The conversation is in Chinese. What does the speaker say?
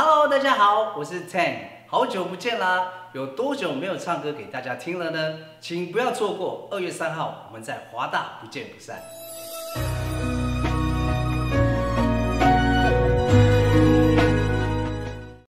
Hello，大家好，我是 Ten，好久不见啦！有多久没有唱歌给大家听了呢？请不要错过二月三号，我们在华大不见不散。